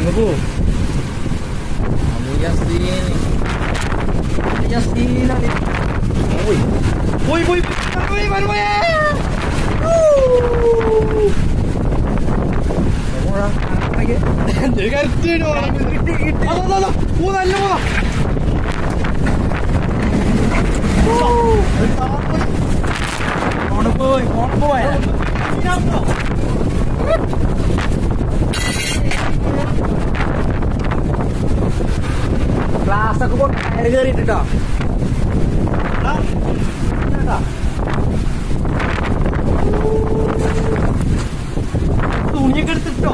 Domingo, po. Amigas din. Amigas din lang eh. Uy. Uy, uy. Uy, paano ba yan? Woo! Mura. 내가 뛰어. 아, 나, 나, 나. 오, 날려와. 오, 됐다. 오늘 보이, 오늘 보이. 지나고. പുറത്തൊക്കെ പോകും തുണിയൊക്കെ എടുത്തിട്ടോ